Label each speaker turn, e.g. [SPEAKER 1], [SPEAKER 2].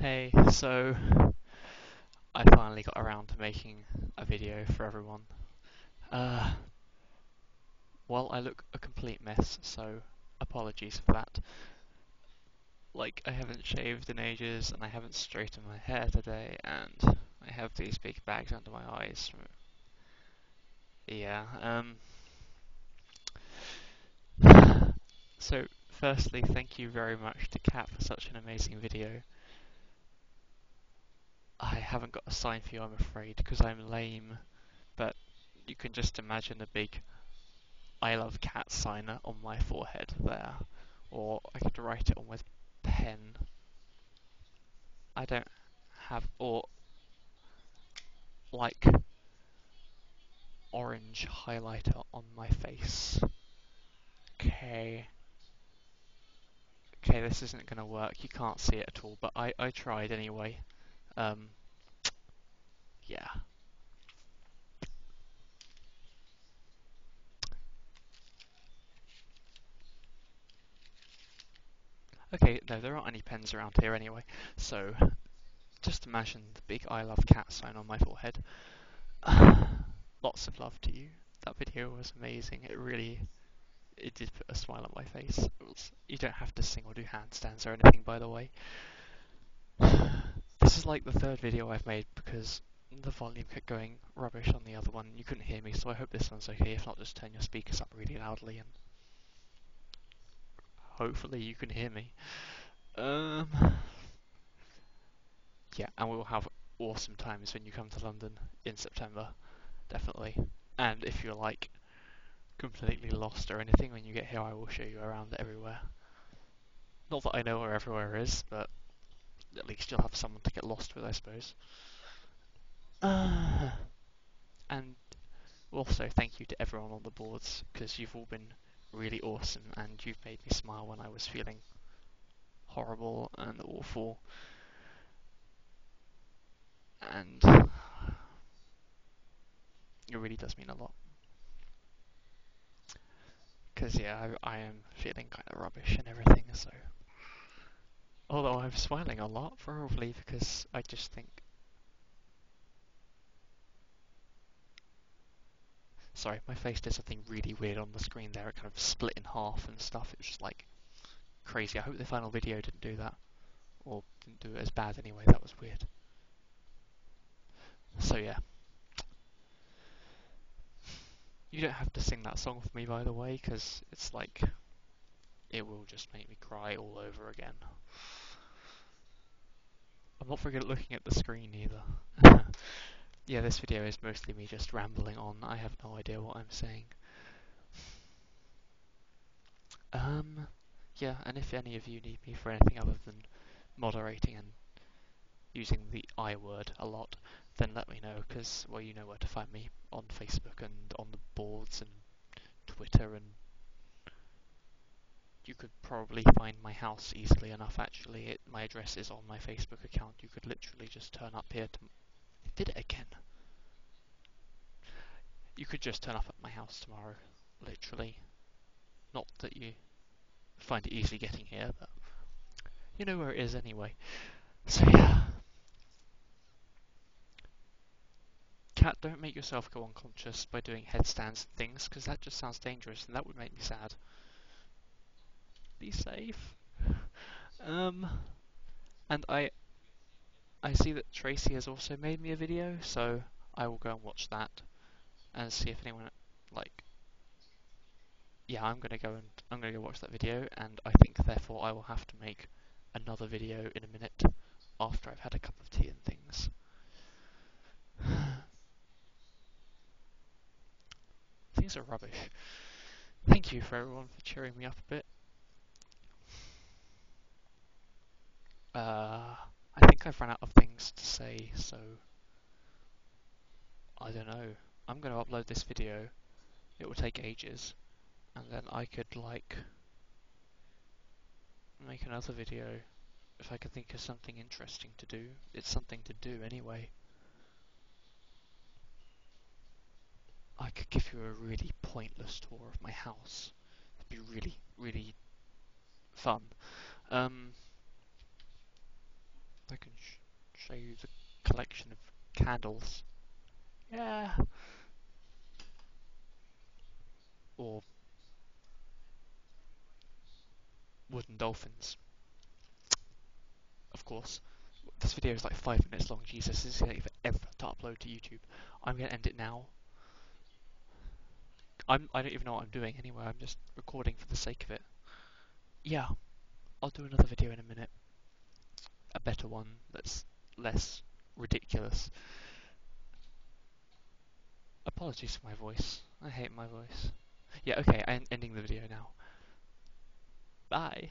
[SPEAKER 1] Hey, so I finally got around to making a video for everyone. Uh, well, I look a complete mess, so apologies for that. Like, I haven't shaved in ages, and I haven't straightened my hair today, and I have these big bags under my eyes. Yeah, um... So, firstly, thank you very much to Kat for such an amazing video. Haven't got a sign for you, I'm afraid, because I'm lame. But you can just imagine a big I love Kat sign on my forehead there. Or I could write it on with pen. I don't have, or like orange highlighter on my face. Okay. Okay, this isn't going to work. You can't see it at all, but I, I tried anyway. Um, yeah. No, there aren't any pens around here anyway, so just imagine the big I love Kat sign on my forehead. Lots of love to you. That video was amazing. It really, it did put a smile on my face. Was, you don't have to sing or do handstands or anything, by the way. This is like the third video I've made because the volume kept going rubbish on the other one. You couldn't hear me, so I hope this one's okay. If not, just turn your speakers up really loudly and hopefully you can hear me. Um, yeah, and we will have awesome times when you come to London in September, definitely. And if you're like completely lost or anything when you get here, I will show you around everywhere. Not that I know where everywhere is, but at least you'll have someone to get lost with, I suppose. Uh, and also, thank you to everyone on the boards, because you've all been really awesome, and you've made me smile when I was feeling horrible and awful. And it really does mean a lot. Because, yeah, I, I am feeling kind of rubbish and everything, so. Although I'm smiling a lot, probably because I just think. Sorry, my face did something really weird on the screen there. It kind of split in half and stuff. It was just like crazy. I hope the final video didn't do that. Or didn't do it as bad anyway. That was weird. So yeah. You don't have to sing that song for me, by the way, because it's like. It will just make me cry all over again. I'm not very good at looking at the screen either. yeah, this video is mostly me just rambling on. I have no idea what I'm saying. Um, yeah, and if any of you need me for anything other than moderating and using the I word a lot, then let me know, because, well, you know where to find me on Facebook and on the boards and Twitter and you could probably find my house easily enough actually. It, my address is on my Facebook account. You could literally just turn up here to... Did it again. You could just turn up at my house tomorrow, literally. Not that you find it easy getting here, but you know where it is anyway. So yeah. Kat, don't make yourself go unconscious by doing headstands and things, because that just sounds dangerous and that would make me sad be safe. Um, and I, I see that Tracy has also made me a video, so I will go and watch that and see if anyone like. Yeah, I'm gonna go and I'm gonna go watch that video, and I think therefore I will have to make another video in a minute after I've had a cup of tea and things. things are rubbish. Thank you for everyone for cheering me up a bit. Uh, think I've run out of things to say, so I don't know. I'm going to upload this video. It will take ages, and then I could like make another video if I could think of something interesting to do. It's something to do anyway. I could give you a really pointless tour of my house. It'd be really, really fun. Um, I can show you the collection of candles. Yeah. Or wooden dolphins. Of course. This video is like five minutes long. Jesus, this is going to take forever to upload to YouTube. I'm going to end it now. I'm, I don't even know what I'm doing anyway. I'm just recording for the sake of it. Yeah, I'll do another video in a minute. A better one that's less ridiculous. Apologies for my voice. I hate my voice. Yeah, okay, I'm ending the video now. Bye.